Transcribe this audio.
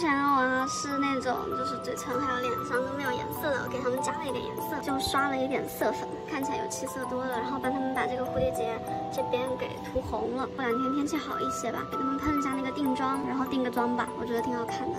之前我是那种就是嘴唇还有脸上都没有颜色的我给他们加了一点颜色就刷了一点色。粉看起来有气色多了然后帮他们把这个蝴蝶结这边给涂红了过两天天气好一些吧。给他们喷一下那个定妆然后定个妆吧我觉得挺好看的